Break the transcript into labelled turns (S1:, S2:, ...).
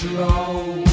S1: control.